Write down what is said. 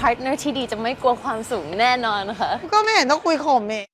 partner ที่ดีจะไม่กลัวความสูงแน่นอนค่ะ ก็ไม่เห็นต้องคุยข่มเอง